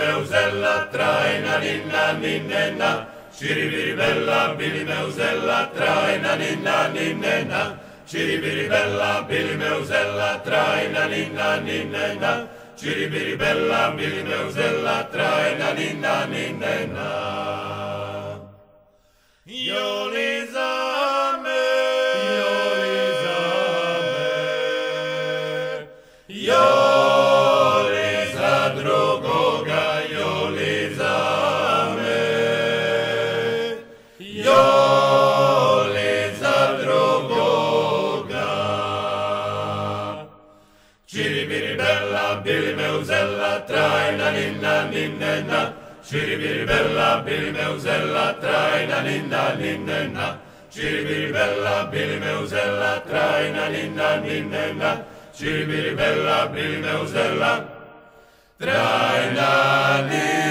meuzella, traina ninna ninnena, ciribiribella, bilimeuzella, traina ninna ninnena, Ciribiri bella bili meusella traina, ninna, ninna, bella, bili meusella, traina, ninna, ninna, na. Iolizame, Iolizame, Iolizame. Ciribiri bella, bili meuzella, traina ninna ninnenna. Ciribiri bella, bili meuzella, traina ninna ninnenna. Ciribiri bella, bili meuzella, traina ninna ninnenna. Ciribiri bella, bili meuzella, traina ninna.